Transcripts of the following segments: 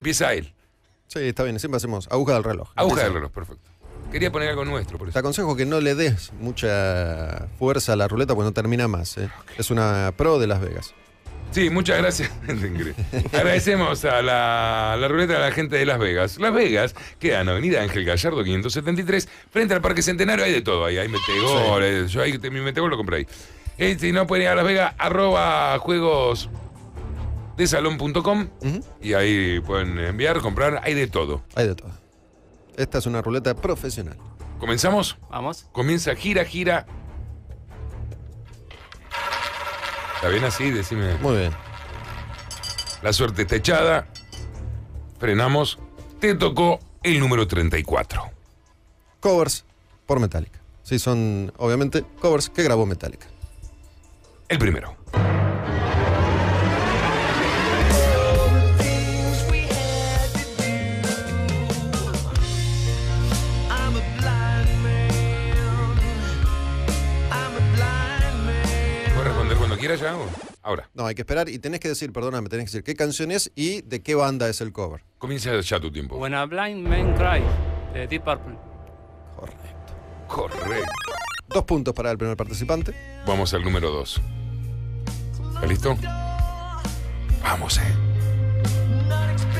Empieza él. Sí, está bien, siempre hacemos aguja del reloj. Aguja del reloj, perfecto. Quería poner algo nuestro, por Te eso. aconsejo que no le des mucha fuerza a la ruleta porque no termina más. ¿eh? Es una pro de Las Vegas. Sí, muchas gracias. Agradecemos a la, la ruleta de la gente de Las Vegas. Las Vegas queda en Avenida Ángel Gallardo 573, frente al Parque Centenario. Hay de todo ahí. Hay metegol. eh, Yo ahí mi metegol lo compré ahí. Eh, si no pueden ir a Las Vegas, arroba juegos de salón.com Ujú. y ahí pueden enviar, comprar. Hay de todo. Hay de todo. Esta es una ruleta profesional. ¿Comenzamos? Vamos. Comienza gira, gira. ¿Está bien así? Decime. Muy bien. La suerte está echada. Frenamos. Te tocó el número 34. Covers por Metallica. Sí, son obviamente covers que grabó Metallica. El primero. Ahora. No, hay que esperar y tenés que decir, perdóname, tenés que decir qué canción es y de qué banda es el cover. Comienza ya tu tiempo. When a Blind Man Cry, de Deep Purple. Correcto. Correcto. Dos puntos para el primer participante. Vamos al número 2. ¿Está listo? Vamos, eh.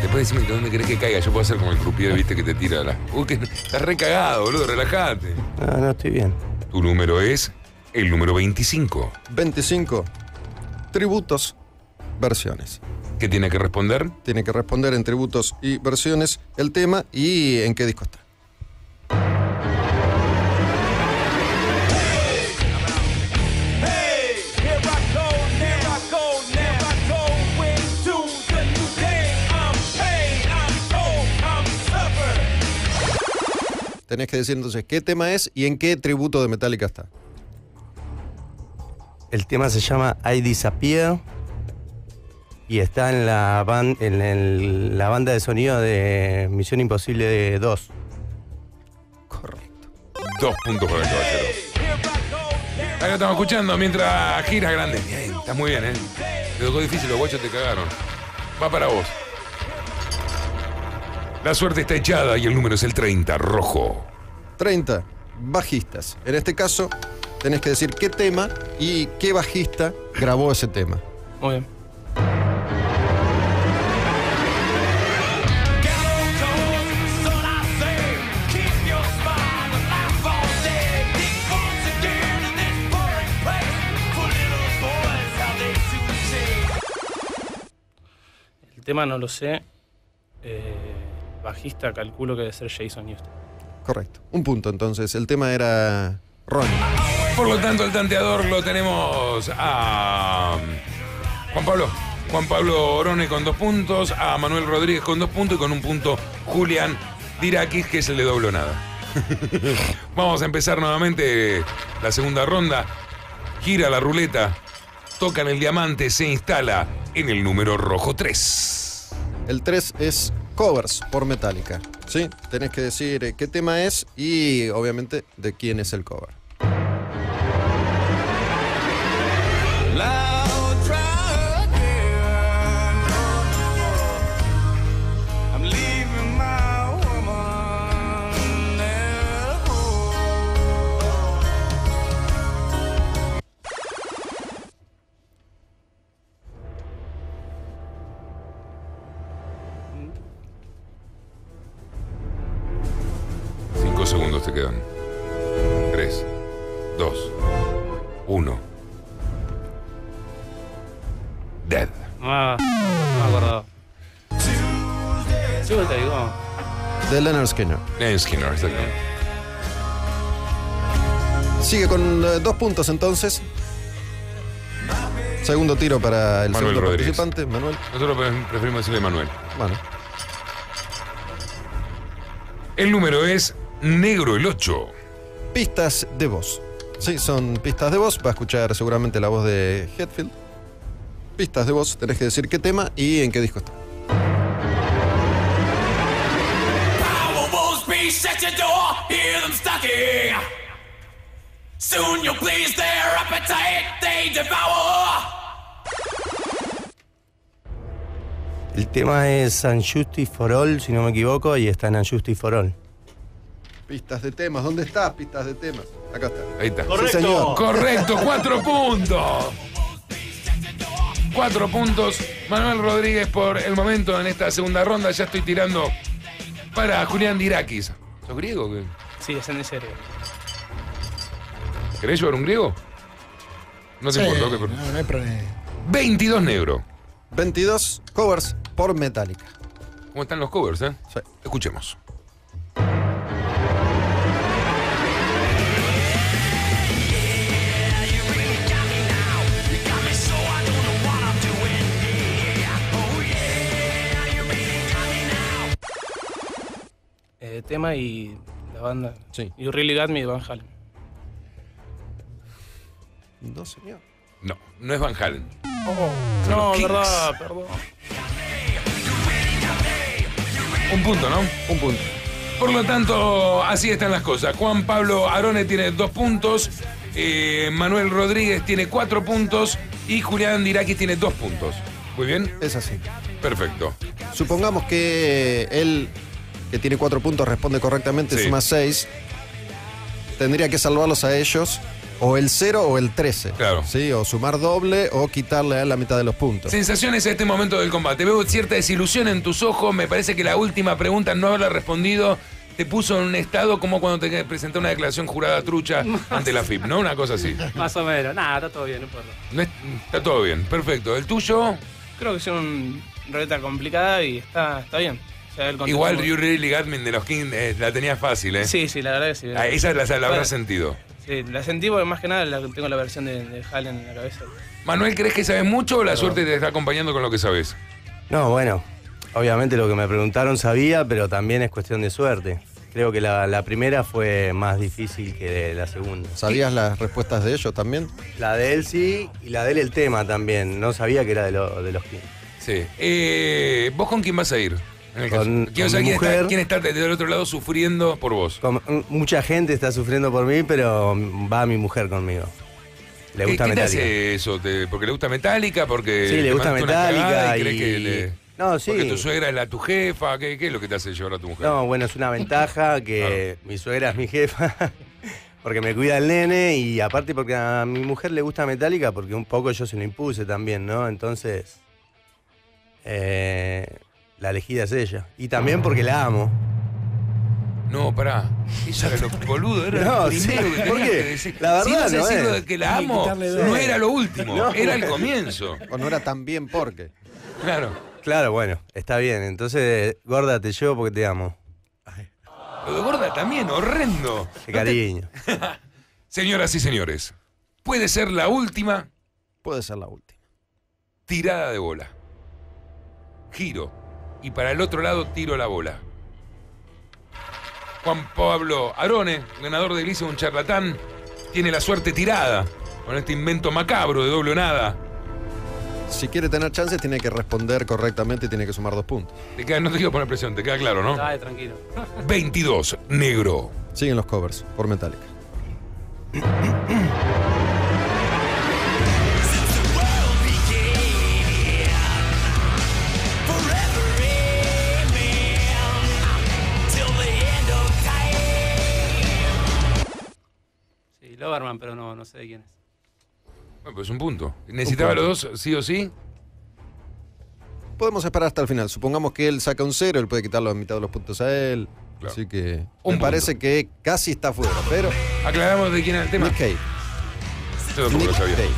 Después decime de dónde querés que caiga. Yo puedo hacer como el croupier, viste, que te tira la. Uy, que estás recagado, boludo, relájate. No, no estoy bien. Tu número es el número 25. 25. Tributos, versiones. ¿Qué tiene que responder? Tiene que responder en tributos y versiones el tema y en qué disco está. Tenés que decir entonces qué tema es y en qué tributo de Metallica está. El tema se llama I Disappear y está en la, ban- en el- la banda de sonido de Misión Imposible 2. Correcto. Dos puntos para el caballero. Ahí lo estamos escuchando mientras gira grande. Bien, estás muy bien, ¿eh? Te tocó difícil, los guachos te cagaron. Va para vos. La suerte está echada y el número es el 30, rojo. 30. Bajistas. En este caso, tenés que decir qué tema y qué bajista grabó ese tema. Muy bien. El tema no lo sé. Eh, bajista, calculo que debe ser Jason Newsted. Correcto. Un punto entonces. El tema era Ronnie. Por lo tanto, el tanteador lo tenemos a Juan Pablo. Juan Pablo Orone con dos puntos, a Manuel Rodríguez con dos puntos y con un punto Julián Dirakis, que de doble o nada. Vamos a empezar nuevamente la segunda ronda. Gira la ruleta, tocan el diamante, se instala en el número rojo 3. El 3 es covers por Metallica. ¿Sí? Tenés que decir eh, qué tema es y obviamente de quién es el cover. Te quedan. Tres, dos, uno. Dead. Ah, no me acordaba. Sí, te digo. De Leonard Skinner. Name Skinner, exactamente. Sigue con eh, dos puntos entonces. Segundo tiro para el Manuel segundo Rodríguez. participante, Manuel. Nosotros pre- preferimos decirle Manuel. Bueno, El número es Negro el 8. pistas de voz. Sí, son pistas de voz. Va a escuchar seguramente la voz de Hetfield. Pistas de voz. Tenés que decir qué tema y en qué disco está. Power wolves be shut your door, hear them stocking. Soon you'll please their appetite, they devour. El tema es Unjustice for All, si no me equivoco, y está en Unjustice for All. Pistas de temas. ¿Dónde estás? Pistas de temas. Acá está. Ahí está. Sí, señor. Correcto, cuatro puntos. Cuatro puntos. Manuel Rodríguez por el momento en esta segunda ronda. Ya estoy tirando para Julián Dirakis. ¿Sos griego? o qué? Sí, es en serio. ¿Querés llevar un griego? No te Sí, importa, ok, pero- no, no hay problema. 22 negro. 22 covers por Metallica. ¿Cómo están los covers, eh? Sí. Escuchemos. Tema y la banda. Sí. You Really Got Me de Van Halen. No, señor. No, no es Van Halen. No, Kings. verdad, perdón. Un punto, ¿no? Un punto. Por lo tanto, así están las cosas. Juan Pablo Arone tiene dos puntos, eh, Manuel Rodríguez tiene cuatro puntos y Julián Dirakis tiene dos puntos. Muy bien, Es así. perfecto. Supongamos que él, que tiene cuatro puntos, responde correctamente, Sí. suma seis. Tendría que salvarlos a ellos, o el 0 o el 13. Claro. ¿Sí? O sumar doble o quitarle a él la mitad de los puntos. Sensaciones a este momento del combate. Veo cierta desilusión en tus ojos. Me parece que la última pregunta, no haberla respondido, te puso en un estado como cuando te presenté una declaración jurada trucha ante la FIP, ¿no? Una cosa así. Más o menos. Nada, está todo bien, no importa. No es- está todo bien, perfecto. ¿El tuyo? Creo que es una reta complicada y está, está bien. Igual You Really Got Me de los Kings eh, la tenía fácil, ¿eh? Sí, sí, la verdad que sí. Ah, esa la, la Bueno, habrás sentido. Sí, la sentí porque más que nada la- tengo la versión de, de Halen en la cabeza. Manuel, ¿crees que sabes mucho o la suerte te está acompañando con lo que sabes? No, bueno, obviamente lo que me preguntaron sabía, pero también es cuestión de suerte. Creo que la, la primera fue más difícil que la segunda. ¿Sabías las respuestas de ellos también? La de él sí, y la de él el tema también. No sabía que era de, lo- de los Kings. Sí. Eh, ¿Vos con quién vas a ir? Con-. Quiero saber quién está, quién está del otro lado sufriendo por vos. Como- m- mucha gente está sufriendo por mí, pero va mi mujer conmigo. Le ¿Qué, gusta qué te Metallica. hace eso? ¿Te- ¿Porque le gusta Metallica? ¿Porque Sí, le te gusta mandaste una Metallica cagada y... y- crees que le- No, sí. Porque tu suegra es la tu jefa. ¿Qué, qué es lo que te hace llevar a tu mujer? No, bueno, es una ventaja que mi suegra es mi jefa, porque me cuida el nene y aparte porque a mi mujer le gusta Metallica porque un poco yo se lo impuse también, ¿no? Entonces, eh, la elegida es ella. Y también porque la amo. No, pará. Eso era lo boludo, era No, lo primero sí, que ¿por qué? que decir. La si verdad a no decir es. lo de que la amo, no era lo último, No. era el comienzo. O no era tan bien porque. Claro. Claro, bueno, está bien. Entonces, gorda, te llevo porque te amo. Lo de gorda también, horrendo. De cariño. Señoras y señores, puede ser la última Puede ser la última. tirada de bola. Giro. Y para el otro lado tiro la bola. Juan Pablo Arone, ganador de Galicia, un charlatán, tiene la suerte tirada con este invento macabro de doble o nada. Si quiere tener chances, tiene que responder correctamente y tiene que sumar dos puntos. Te queda, no te quiero poner presión, te queda claro, ¿no? Dale, tranquilo. 22, negro. Siguen los covers por Metallica. Loverman, pero no, no sé de quién es. Bueno, pues un punto. ¿Necesitaba los dos sí o sí? Podemos esperar hasta el final. Supongamos que él saca un cero, él puede quitar la mitad de los puntos a él. Claro. Así que Un me parece que casi está fuera, pero Aclaramos de quién era el tema. Nick Cave. Yo tampoco lo sabía. Cave.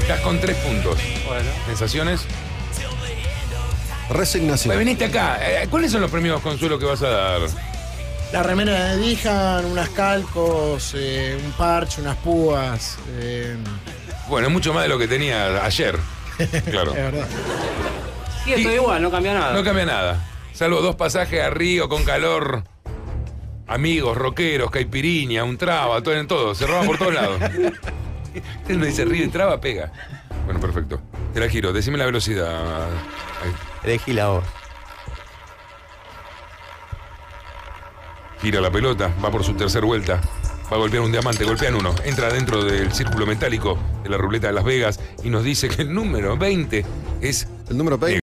Estás con tres puntos. Bueno. ¿Sensaciones? Resignación. Pues viniste acá. Eh, ¿Cuáles son los premios consuelo que vas a dar? La remera de Dijan, unas calcos, eh, un parche, unas púas. eh, Bueno, es mucho más de lo que tenía ayer. Claro. es verdad. Sí, estoy igual, no cambia nada. No cambia nada. Salvo dos pasajes a Río con calor. Amigos, rockeros, caipiriña, un traba, todo en todo. Se roba por todos lados. Usted me dice Río y traba, pega. Bueno, perfecto. Te la giro. Decime la velocidad. Ahí. Elegí la voz. Gira la pelota. Va por su tercera vuelta. va a golpear un diamante, golpean uno, entra dentro del círculo metálico de la ruleta de Las Vegas y nos dice que el número 20 es El número 20